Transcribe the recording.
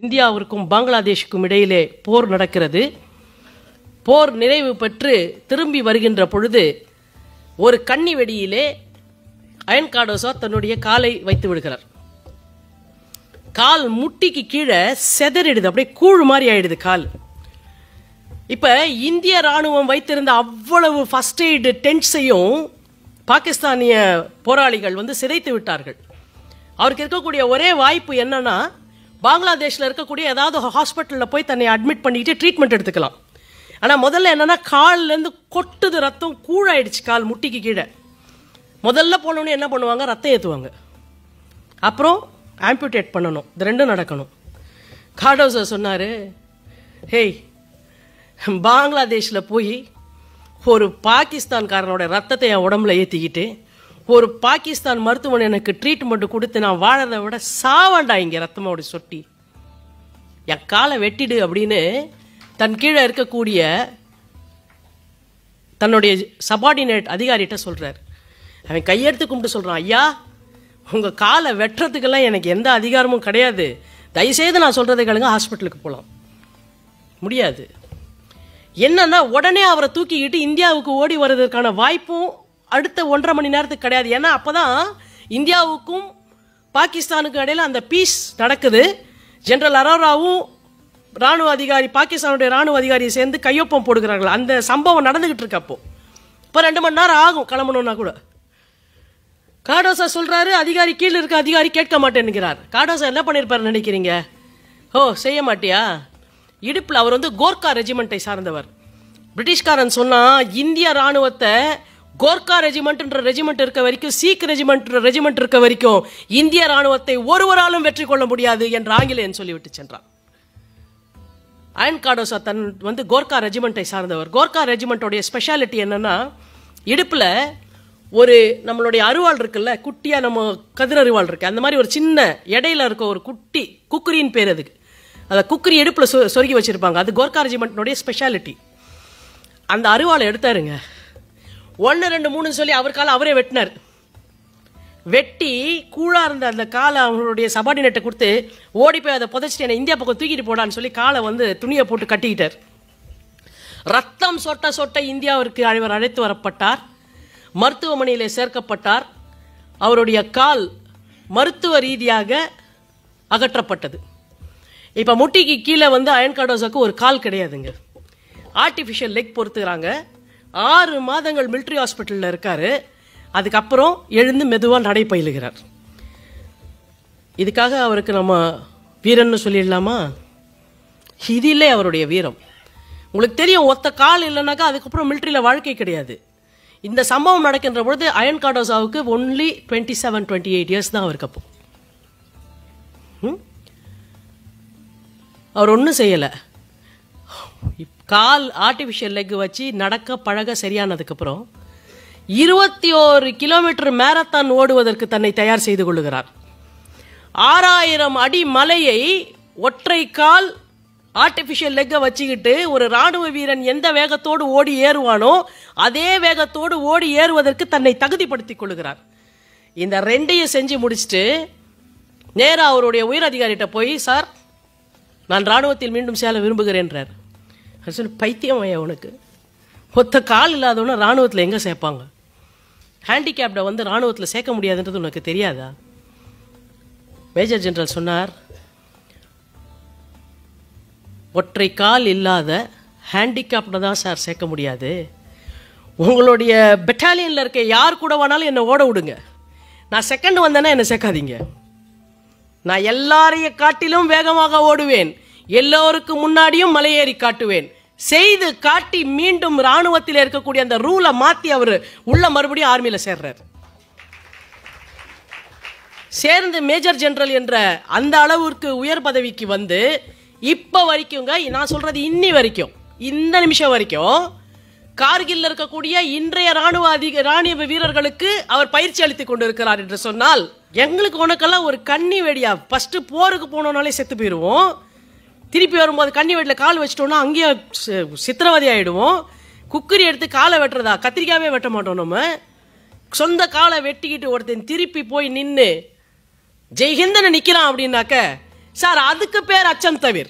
இந்தியாவிற்கும் பங்களாதேஷுக்கும் இடையிலே போர் நடக்கிறது. போர் நிறைவு பெற்று திரும்பி வருகின்ற பொழுது ஒரு கன்னி வெடியிலே அயன்காடோசா தன்னுடைய காலை வைத்து விடுகிறார். கால் முட்டிக்கு கீழே செதறிடுது அப்படியே கூழ் மாதிரி ஆயிடுது கால். இப்போ இந்திய ராணுவம் வைத்திருந்த அவ்வளவு ஃபர்ஸ்ட் எய்டு டென்ட்ஸையும் பாகிஸ்தானிய போராளிகள் வந்து சிதைத்து விட்டார்கள். அவருக்கு இருக்கக்கூடிய ஒரே வாய்ப்பு என்னன்னா பங்களாதேஷில் இருக்கக்கூடிய ஏதாவது ஹாஸ்பிட்டலில் போய் தன்னை அட்மிட் பண்ணிக்கிட்டு ட்ரீட்மெண்ட் எடுத்துக்கலாம். ஆனால் முதல்ல என்னென்னா கால்லேருந்து கொட்டுது ரத்தம் கூழாயிடுச்சு கால் முட்டிக்கு கீழே. முதல்ல போனோடனே என்ன பண்ணுவாங்க? ரத்தம் ஏற்றுவாங்க அப்புறம் ஆம்பியூட்டேட் பண்ணணும். இது ரெண்டும் நடக்கணும். காடோசர் சொன்னார் ஹேய் பங்களாதேஷில் போய் ஒரு பாகிஸ்தான்காரனோட ரத்தத்தை என் உடம்புல ஏற்றிக்கிட்டு ஒரு பாகிஸ்தான் மருத்துவன் எனக்கு ட்ரீட்மெண்ட் கொடுத்து நான் வாழறதை விட சாவண்டா இங்கே ரத்தமோட சொட்டி. என் காலை வெட்டிடு அப்படின்னு தன் கீழே இருக்கக்கூடிய தன்னுடைய சபார்டினேட் அதிகாரிகிட்ட சொல்றார். அவன் கையெடுத்து கும்பிட்டு சொல்றான் ஐயா உங்க காலை வெட்டுறதுக்கெல்லாம் எனக்கு எந்த அதிகாரமும் கிடையாது. தயவுசெய்து நான் சொல்றதை கேளுங்க ஹாஸ்பிட்டலுக்கு போகலாம் முடியாது. என்னன்னா உடனே அவரை தூக்கிக்கிட்டு இந்தியாவுக்கு ஓடி வர்றதற்கான வாய்ப்பும் அடுத்த ஒன்றரை மணி நேரத்துக்கு கிடையாது. ஏன்னா அப்பதான் இந்தியாவுக்கும் பாகிஸ்தானுக்கும் இடையில அந்த பீஸ் நடக்குது. ஜென்ரல் அரோராவும் ராணுவ அதிகாரி பாகிஸ்தானுடைய ராணுவ அதிகாரியை சேர்ந்து கையொப்பம் போடுகிறார்கள். அந்த சம்பவம் நடந்துகிட்டு இருக்கு அப்போ. இப்போ ரெண்டு மணி நேரம் ஆகும் கிளம்பணும்னா கூட. காடோசா சொல்றாரு அதிகாரி கீழே இருக்க அதிகாரி கேட்க மாட்டேன்னுகிறார் காடோசா என்ன பண்ணிருப்பாரு நினைக்கிறீங்க? ஓ செய்ய மாட்டியா? இடுப்பில் அவர் வந்து கோர்க்கா ரெஜிமெண்ட்டை சார்ந்தவர். பிரிட்டிஷ்காரன் சொன்னா இந்திய ராணுவத்தை கோர்க்கா ரெஜிமெண்ட்ன்ற ரெஜிமெண்ட் இருக்க வரைக்கும் சீக் ரெஜிமெண்ட் ரெஜிமெண்ட் இருக்க வரைக்கும் இந்திய ராணுவத்தை ஒருவராலும் வெற்றி கொள்ள முடியாது என்று ஆங்கிலேயன் சொல்லிவிட்டு சென்றான். அயன் காடோசா தன் வந்து கோர்க்கா ரெஜிமெண்ட்டை சார்ந்தவர். கோர்க்கா ரெஜிமெண்ட்டோடைய ஸ்பெஷாலிட்டி என்னன்னா இடுப்பில் ஒரு நம்மளுடைய அருவாள் இருக்குல்ல குட்டியாக நம்ம கதிர் அருவாள் இருக்கு. அந்த மாதிரி ஒரு சின்ன இடையில இருக்க ஒரு குட்டி குக்குரின்னு பேர் அதுக்கு. அதை குக்குரி இடுப்பில் சொ சொருகி வச்சிருப்பாங்க. அது கோர்க்கா ரெஜிமெண்ட்னுடைய ஸ்பெஷாலிட்டி அந்த அருவாளை எடுத்தாருங்க. ஒன்று ரெண்டு மூணுன்னு சொல்லி அவர் காலை அவரே வெட்டினார். வெட்டி கூழாக இருந்த அந்த காலை அவருடைய சபார்டினேட்டை கொடுத்து ஓடி போய் அதை புதைச்சிட்டு என்னை இந்தியா பக்கம் தூக்கிட்டு போடான்னு சொல்லி காலை வந்து துணியை போட்டு கட்டிக்கிட்டார். ரத்தம் சொட்ட சொட்ட இந்தியாவிற்கு அழைவர் அழைத்து வரப்பட்டார். மருத்துவமனையிலே சேர்க்கப்பட்டார். அவருடைய கால் மருத்துவ ரீதியாக அகற்றப்பட்டது. இப்போ முட்டிக்கு கீழே வந்து அயன் காடோசாக்கு ஒரு கால் கிடையாதுங்க. ஆர்டிஃபிஷியல் லெக் பொறுத்துக்கிறாங்க. ஆறு மாதங்கள் மிலிட்ரி ஹாஸ்பிட்டலில் இருக்கார். அதுக்கப்புறம் எழுந்து மெதுவாக நடைபயிலுகிறார். இதுக்காக அவருக்கு நம்ம வீரன்னு சொல்லிடலாமா? இதிலே அவருடைய வீரம். உங்களுக்கு தெரியும் ஒத்த கால் இல்லைனாக்கா அதுக்கப்புறம் மிலிட்ரியில் வாழ்க்கை கிடையாது. இந்த சம்பவம் நடக்கின்ற பொழுது iron காடோசாவுக்கு only twenty seven twenty eight years தான் அவருக்கு அப்போ. ம்? அவர் ஒன்றும் செய்யலை. கால் ஆர்டிஃபிஷியல் லெக் வச்சு நடக்க பழக சரியானதுக்கப்புறம் இருபத்தி ஓரு கிலோமீட்டர் மேரத்தான் ஓடுவதற்கு தன்னை தயார் செய்து கொள்ளுகிறார். ஆறாயிரம் அடி மலையை ஒற்றை கால் ஆர்டிஃபிஷியல் லெக்கை வச்சுக்கிட்டு ஒரு ராணுவ வீரன் எந்த வேகத்தோடு ஓடி ஏறுவானோ அதே வேகத்தோடு ஓடி ஏறுவதற்கு தன்னை தகுதிப்படுத்திக் கொள்கிறார் இந்த ரெண்டையும் செஞ்சு முடிச்சுட்டு நேராக அவருடைய உயர் அதிகாரிகிட்ட போய் சார் நான் ராணுவத்தில் மீண்டும் சேர விரும்புகிறேன்றார். அவர் பைத்தியம் ஐயா உனக்கு ஒத்த கால் இல்லாதவன ராணுவத்தில் எங்கே சேர்ப்பாங்க? ஹேண்டிகேப்டை வந்து ராணுவத்தில் சேர்க்க முடியாதுன்றது உனக்கு தெரியாதா? மேஜர் ஜென்ரல் சொன்னார் ஒற்றை கால் இல்லாத ஹேண்டிகேப்டை தான் சார் சேர்க்க முடியாது. உங்களுடைய பெட்டாலியனில் இருக்க யார் கூட வேணாலும் என்னை ஓட விடுங்க. நான் செகண்ட் வந்தேன்னா என்னை சேர்க்காதீங்க. நான் எல்லாரையும் காட்டிலும் வேகமாக ஓடுவேன். எல்லோருக்கும் முன்னாடியும் மலையேறி காட்டுவேன். செய்து காட்டி மீண்டும் ராணுவத்தில் இருக்கக்கூடிய அந்த ரூலை மாத்தி அவர் உள்ள மறுபடியும் ஆர்மியில சேர்றார். சேர்ந்து மேஜர் ஜெனரல் என்ற அந்த அளவிற்கு உயர் பதவிக்கு வந்து இப்ப வரைக்குங்க நான் சொல்றது இன்னி வரைக்கும் இந்த நிமிஷம் வரைக்கும் கார்கில்ல இருக்கக்கூடிய இன்றைய ராணுவ அதிக ராணுவ வீரர்களுக்கு அவர் பயிற்சி அளித்துக் கொண்டிருக்கிறார் என்று சொன்னால் எங்களுக்கு உனக்கெல்லாம் ஒரு கன்னி வெடியா ஃபர்ஸ்ட் போருக்கு போனோம்னாலே செத்து போயிடுவோம் திருப்பி வரும்போது கண்ணி வெட்டில கால் வச்சிட்டோம்னா அங்கேயே சித்திரவதை ஆகிடுவோம் குக்கரி எடுத்து காலை வெட்டுறதா? கத்திரிக்காவே வெட்ட மாட்டோம் நம்ம. சொந்த காலை வெட்டிக்கிட்டு ஒருத்தன் திருப்பி போய் நின்று ஜெய்ஹிந்தனை நிற்கலாம் அப்படின்னாக்க சார் அதுக்கு பேர் அச்சம் தவிர.